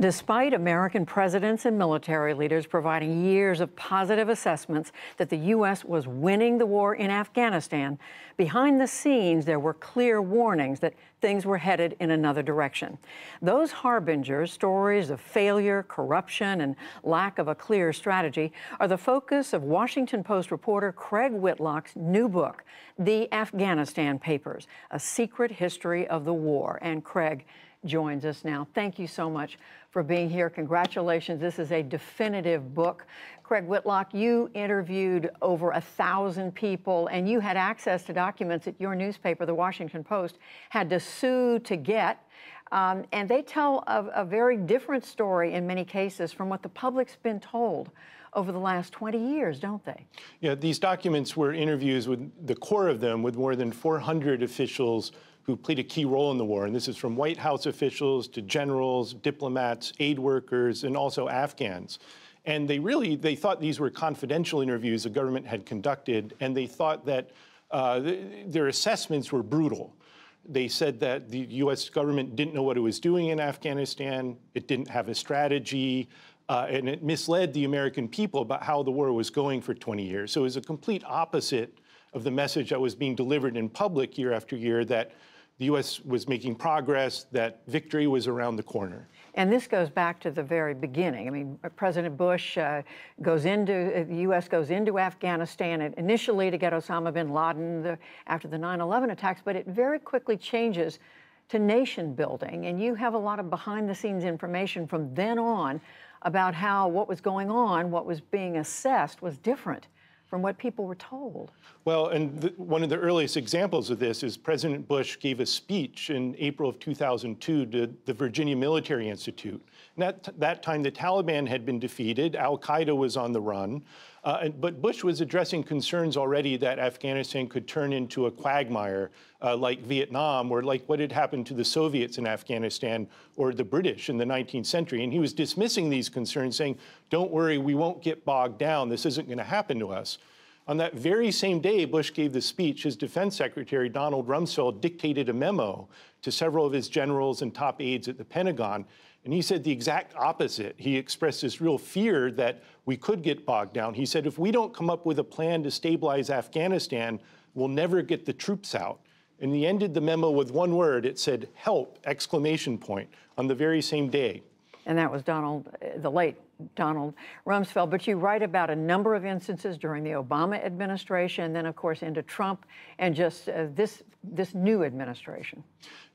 Despite American presidents and military leaders providing years of positive assessments that the U.S. was winning the war in Afghanistan, behind the scenes there were clear warnings that things were headed in another direction. Those harbingers, stories of failure, corruption, and lack of a clear strategy, are the focus of Washington Post reporter Craig Whitlock's new book, The Afghanistan Papers A Secret History of the War. And Craig, joins us now. Thank you so much for being here. Congratulations. This is a definitive book. Craig Whitlock, you interviewed over a thousand people and you had access to documents that your newspaper, the Washington Post, had to sue to get. Um, and they tell a, a very different story in many cases from what the public's been told over the last 20 years, don't they? Yeah, these documents were interviews with the core of them with more than 400 officials who played a key role in the war. And this is from White House officials to generals, diplomats, aid workers, and also Afghans. And they really, they thought these were confidential interviews the government had conducted, and they thought that uh, th their assessments were brutal. They said that the U.S. government didn't know what it was doing in Afghanistan, it didn't have a strategy, uh, and it misled the American people about how the war was going for 20 years. So it was a complete opposite of the message that was being delivered in public year after year that the U.S. was making progress, that victory was around the corner. And this goes back to the very beginning. I mean, President Bush uh, goes into, the U.S. goes into Afghanistan initially to get Osama bin Laden the, after the 9 11 attacks, but it very quickly changes to nation building. And you have a lot of behind the scenes information from then on about how what was going on, what was being assessed, was different from what people were told. Well, and the, one of the earliest examples of this is President Bush gave a speech in April of 2002 to the Virginia Military Institute. And that, that time, the Taliban had been defeated, Al Qaeda was on the run. Uh, but Bush was addressing concerns already that Afghanistan could turn into a quagmire uh, like Vietnam or like what had happened to the Soviets in Afghanistan or the British in the 19th century. And he was dismissing these concerns, saying, don't worry, we won't get bogged down. This isn't going to happen to us. On that very same day Bush gave the speech, his defense secretary, Donald Rumsfeld, dictated a memo to several of his generals and top aides at the Pentagon and he said the exact opposite. He expressed this real fear that we could get bogged down. He said, if we don't come up with a plan to stabilize Afghanistan, we'll never get the troops out. And he ended the memo with one word. It said, help, exclamation point, on the very same day. And that was Donald, uh, the late Donald Rumsfeld. But you write about a number of instances during the Obama administration, and then, of course, into Trump and just uh, this, this new administration.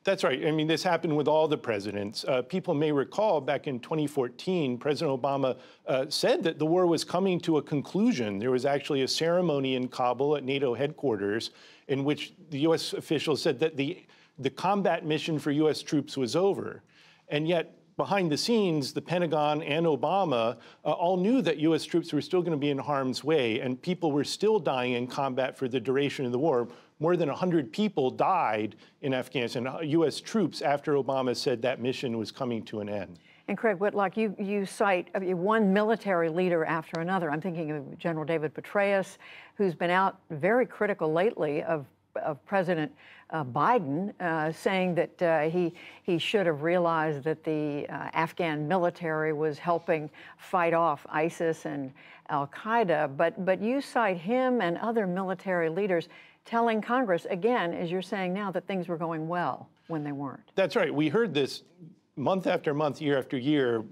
That's right. I mean, this happened with all the presidents. Uh, people may recall back in 2014, President Obama uh, said that the war was coming to a conclusion. There was actually a ceremony in Kabul at NATO headquarters in which the U.S. officials said that the, the combat mission for U.S. troops was over. And yet, behind the scenes, the Pentagon and Obama uh, all knew that U.S. troops were still going to be in harm's way, and people were still dying in combat for the duration of the war more than 100 people died in Afghanistan, U.S. uh, troops, after Obama said that mission was coming to an end. And Craig Whitlock, you, you cite uh, one military leader after another. I'm thinking of General David Petraeus, who's been out very critical lately of, of President uh, Biden, uh, saying that uh, he, he should have realized that the uh, Afghan military was helping fight off ISIS and Al Qaeda. But, but you cite him and other military leaders telling Congress, again, as you're saying now, that things were going well when they weren't. That's right. We heard this month after month, year after year,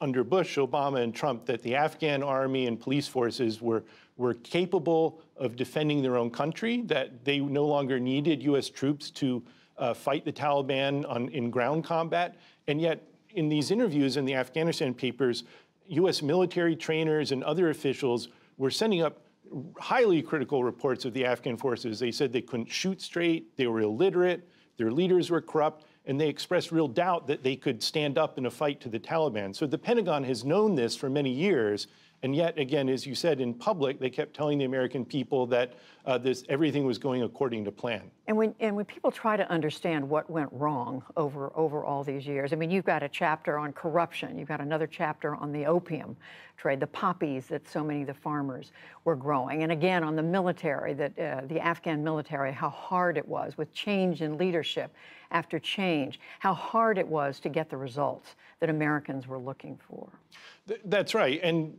under Bush, Obama, and Trump, that the Afghan army and police forces were, were capable of defending their own country, that they no longer needed U.S. troops to uh, fight the Taliban on, in ground combat. And yet, in these interviews in the Afghanistan papers, U.S. military trainers and other officials were sending up highly critical reports of the Afghan forces. They said they couldn't shoot straight, they were illiterate, their leaders were corrupt, and they expressed real doubt that they could stand up in a fight to the Taliban. So the Pentagon has known this for many years, And yet, again, as you said, in public, they kept telling the American people that uh, this, everything was going according to plan. And when, and when people try to understand what went wrong over, over all these years, I mean, you've got a chapter on corruption, you've got another chapter on the opium trade, the poppies that so many of the farmers were growing, and again on the military, that uh, the Afghan military, how hard it was with change in leadership after change, how hard it was to get the results that Americans were looking for. Th that's right. And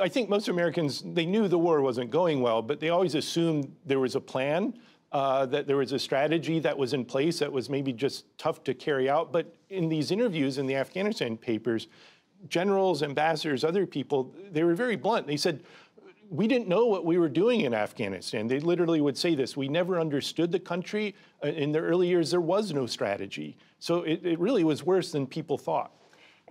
I think most Americans, they knew the war wasn't going well, but they always assumed there was a plan, uh, that there was a strategy that was in place that was maybe just tough to carry out. But in these interviews in the Afghanistan papers, generals, ambassadors, other people, they were very blunt. They said, we didn't know what we were doing in Afghanistan. They literally would say this. We never understood the country. Uh, in the early years, there was no strategy. So it, it really was worse than people thought.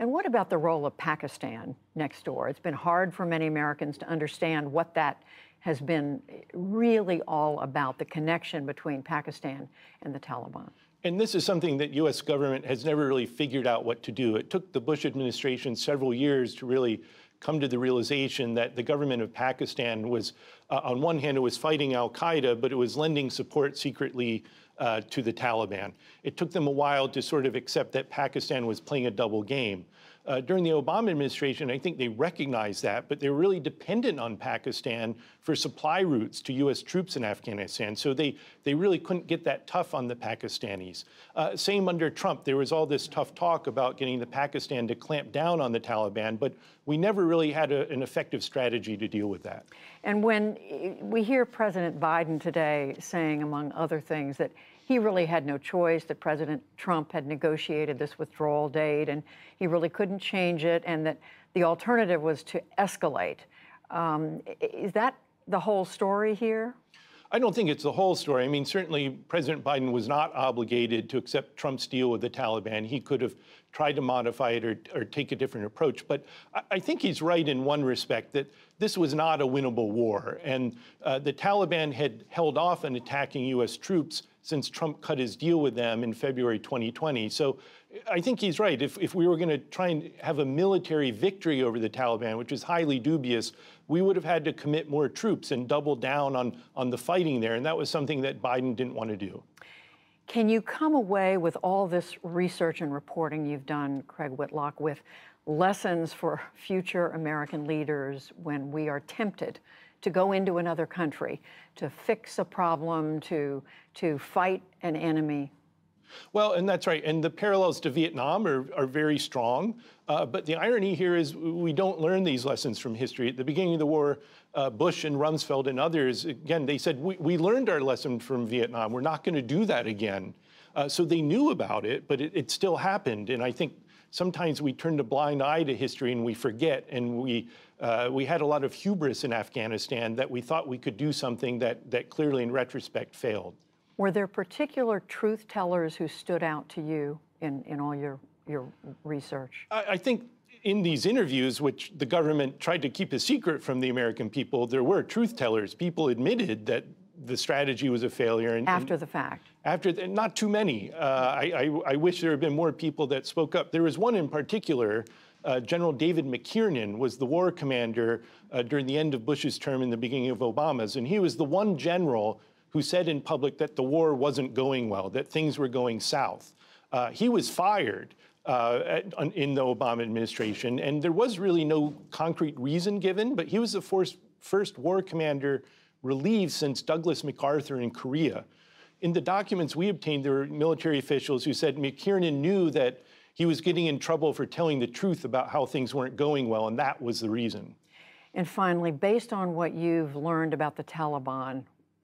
And what about the role of Pakistan next door? It's been hard for many Americans to understand what that has been really all about, the connection between Pakistan and the Taliban. And this is something that U.S. government has never really figured out what to do. It took the Bush administration several years to really come to the realization that the government of Pakistan was, uh, on one hand, it was fighting al Qaeda, but it was lending support secretly uh, to the Taliban. It took them a while to sort of accept that Pakistan was playing a double game. Uh, during the Obama administration, I think they recognized that, but they were really dependent on Pakistan for supply routes to U.S. troops in Afghanistan. So they, they really couldn't get that tough on the Pakistanis. Uh, same under Trump. There was all this tough talk about getting the Pakistan to clamp down on the Taliban, but we never really had a, an effective strategy to deal with that. And when we hear President Biden today saying, among other things, that he really had no choice, that President Trump had negotiated this withdrawal date and he really couldn't change it, and that the alternative was to escalate. Um, is that the whole story here? I don't think it's the whole story. I mean, certainly President Biden was not obligated to accept Trump's deal with the Taliban. He could have tried to modify it or, or take a different approach. But I, I, think he's right in one respect that this was not a winnable war. And uh, the Taliban had held off on attacking U.S. troops since Trump cut his deal with them in February 2020. So I think he's right. If, if we were going to try and have a military victory over the Taliban, which is highly dubious, we would have had to commit more troops and double down on, on the fighting there. And that was something that Biden didn't want to do. Can you come away with all this research and reporting you've done, Craig Whitlock, with lessons for future American leaders when we are tempted to go into another country, to fix a problem, to, to fight an enemy? Well, and that's right. And the parallels to Vietnam are, are very strong. Uh, but the irony here is we don't learn these lessons from history. At the beginning of the war, uh, Bush and Rumsfeld and others, again, they said, we, we learned our lesson from Vietnam. We're not going to do that again. Uh, so they knew about it, but it, it still happened. And I think sometimes we turn a blind eye to history and we forget. And we, uh, we had a lot of hubris in Afghanistan that we thought we could do something that, that clearly in retrospect failed. Were there particular truth tellers who stood out to you in, in all your, your research? I, I think in these interviews, which the government tried to keep a secret from the American people, there were truth tellers. People admitted that the strategy was a failure. And, after the fact? After, the, not too many. Uh, I, I, I, wish there had been more people that spoke up. There was one in particular, uh, General David McKiernan was the war commander uh, during the end of Bush's term and the beginning of Obama's, and he was the one general who said in public that the war wasn't going well, that things were going south. Uh, he was fired uh, at, in the Obama administration, and there was really no concrete reason given, but he was the first, first war commander relieved since Douglas MacArthur in Korea. In the documents we obtained, there were military officials who said McKiernan knew that he was getting in trouble for telling the truth about how things weren't going well, and that was the reason. And finally, based on what you've learned about the Taliban,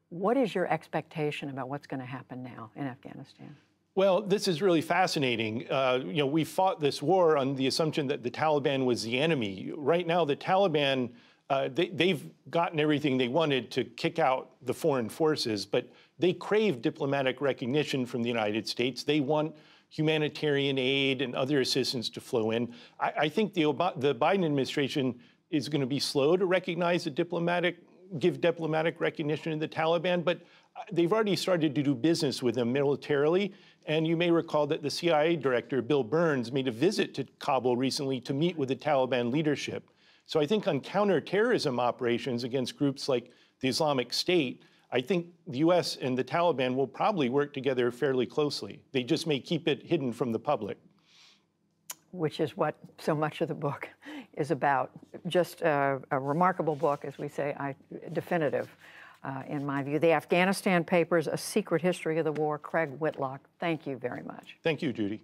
what is your expectation about what's going to happen now in Afghanistan? Well, this is really fascinating. Uh, you know, we fought this war on the assumption that the Taliban was the enemy. Right now, the Taliban, uh, they, have gotten everything they wanted to kick out the foreign forces, but they crave diplomatic recognition from the United States. They want humanitarian aid and other assistance to flow in. I, I think the, the Biden administration is going to be slow to recognize the diplomatic give diplomatic recognition to the Taliban, but uh, they've already started to do business with them militarily. And you may recall that the CIA director, Bill Burns, made a visit to Kabul recently to meet with the Taliban leadership. So I think on counterterrorism operations against groups like the Islamic State, I think the US and the Taliban will probably work together fairly closely. They just may keep it hidden from the public. which is what so much of the book is about. Just a, a remarkable book, as we say, I, definitive, uh, in my view. The Afghanistan Papers, A Secret History of the War, Craig Whitlock. Thank you very much. Thank you, Judy.